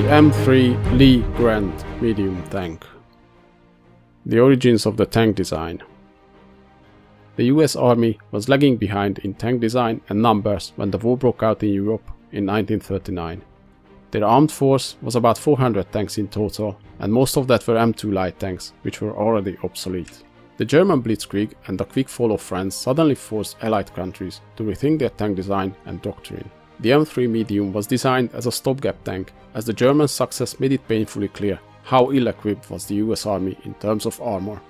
M3 Lee Grant medium tank. The origins of the tank design. The US Army was lagging behind in tank design and numbers when the war broke out in Europe in 1939. Their armed force was about 400 tanks in total, and most of that were M2 light tanks, which were already obsolete. The German blitzkrieg and the quick fall of France suddenly forced Allied countries to rethink their tank design and doctrine. The M3 medium was designed as a stopgap tank, as the German success made it painfully clear how ill-equipped was the US Army in terms of armor.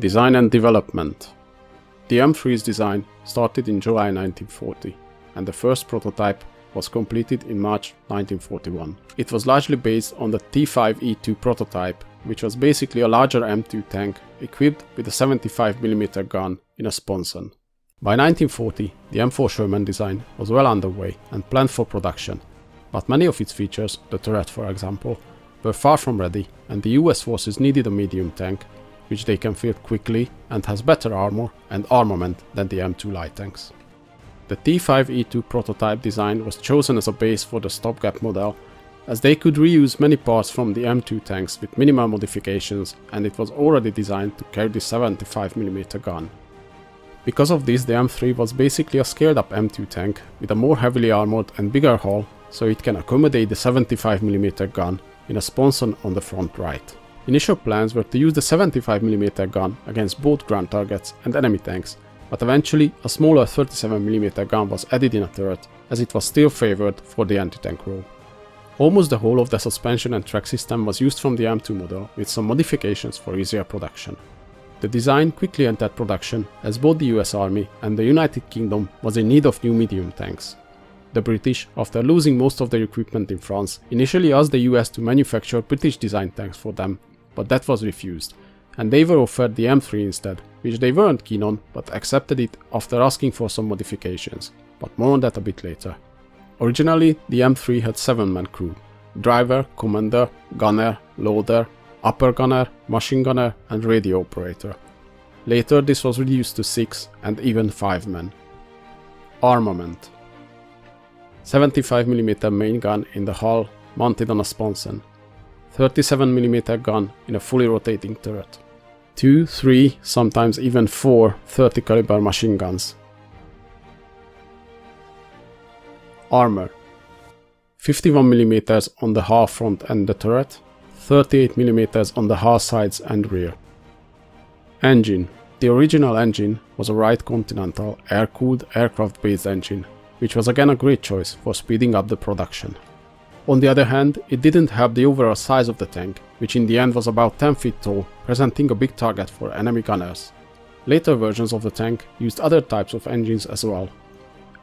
Design and development The M3's design started in July 1940, and the first prototype was completed in March 1941. It was largely based on the T5E2 prototype, which was basically a larger M2 tank equipped with a 75mm gun in a sponson. By 1940, the M4 Sherman design was well underway and planned for production, but many of its features, the turret for example, were far from ready and the US forces needed a medium tank, which they can field quickly and has better armor and armament than the M2 light tanks. The T5E2 prototype design was chosen as a base for the stopgap model, as they could reuse many parts from the M2 tanks with minimal modifications and it was already designed to carry the 75mm gun. Because of this the M3 was basically a scaled up M2 tank with a more heavily armored and bigger hull so it can accommodate the 75mm gun in a sponson on the front right. Initial plans were to use the 75mm gun against both ground targets and enemy tanks, but eventually a smaller 37mm gun was added in a turret as it was still favoured for the anti-tank role. Almost the whole of the suspension and track system was used from the M2 model with some modifications for easier production. The design quickly entered production as both the US Army and the United Kingdom was in need of new medium tanks, the British, after losing most of their equipment in France, initially asked the US to manufacture British designed tanks for them, but that was refused, and they were offered the M3 instead, which they weren't keen on but accepted it after asking for some modifications, but more on that a bit later. Originally, the M3 had 7-man crew, driver, commander, gunner, loader, upper gunner, machine gunner and radio operator. Later this was reduced to 6 and even 5 men. Armament 75mm main gun in the hull mounted on a sponson, 37mm gun in a fully rotating turret, 2, 3, sometimes even 4 30 caliber machine guns. Armor 51mm on the hull front and the turret, 38mm on the hull sides and rear. Engine The original engine was a Wright Continental air-cooled aircraft-based engine which was again a great choice for speeding up the production. On the other hand, it didn't have the overall size of the tank, which in the end was about 10 feet tall, presenting a big target for enemy gunners. Later versions of the tank used other types of engines as well.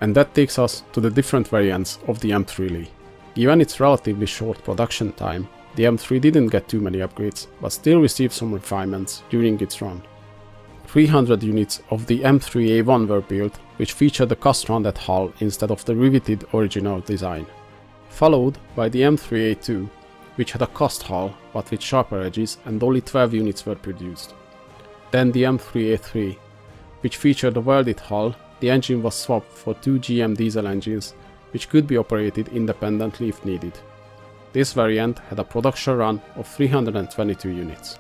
And that takes us to the different variants of the M3 Lee. Given its relatively short production time, the M3 didn't get too many upgrades, but still received some refinements during its run. 300 units of the M3A1 were built, which featured a cast-rounded hull instead of the riveted original design. Followed by the M3A2, which had a cast hull but with sharper edges and only 12 units were produced. Then the M3A3, which featured a welded hull, the engine was swapped for two GM diesel engines, which could be operated independently if needed. This variant had a production run of 322 units.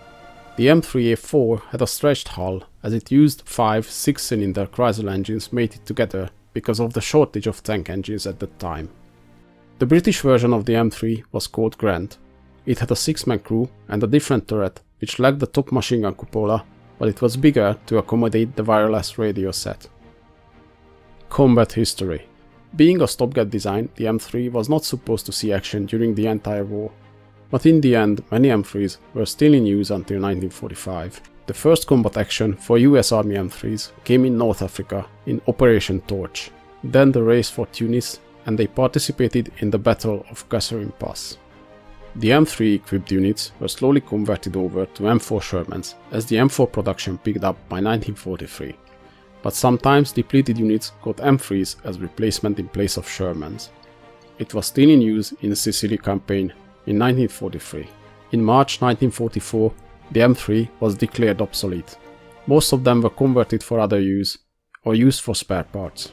The M3A4 had a stretched hull as it used five 6-cylinder Chrysler engines mated together because of the shortage of tank engines at that time. The British version of the M3 was called Grant. It had a 6-man crew and a different turret which lacked the top machine gun cupola, but it was bigger to accommodate the wireless radio set. Combat History Being a stopgap design, the M3 was not supposed to see action during the entire war, but in the end many M3s were still in use until 1945. The first combat action for US Army M3s came in North Africa in Operation Torch, then the race for Tunis and they participated in the Battle of Kasserine Pass. The M3 equipped units were slowly converted over to M4 Shermans as the M4 production picked up by 1943, but sometimes depleted units got M3s as replacement in place of Shermans. It was still in use in the Sicily campaign in 1943. In March 1944, the M3 was declared obsolete. Most of them were converted for other use or used for spare parts.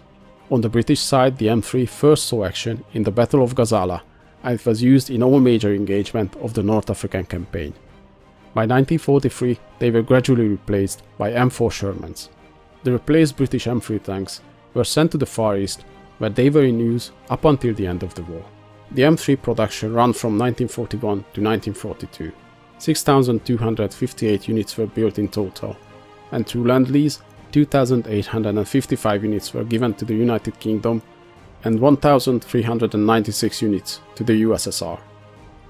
On the British side, the M3 first saw action in the Battle of Gazala, and it was used in all major engagement of the North African campaign. By 1943 they were gradually replaced by M4 Shermans. The replaced British M3 tanks were sent to the Far East where they were in use up until the end of the war. The M3 production ran from 1941 to 1942. 6,258 units were built in total, and through Lend-Lease 2,855 units were given to the United Kingdom and 1,396 units to the USSR.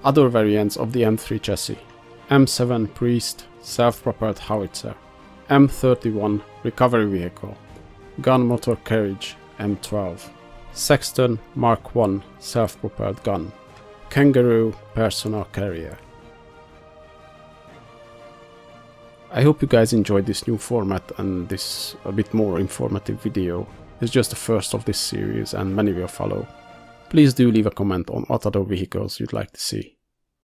Other variants of the M3 chassis M7 Priest self-propelled howitzer, M31 recovery vehicle, gun motor carriage M12, Sexton Mark I self-propelled gun, Kangaroo personal carrier. I hope you guys enjoyed this new format and this a bit more informative video. It's just the first of this series and many will follow. Please do leave a comment on what other vehicles you'd like to see.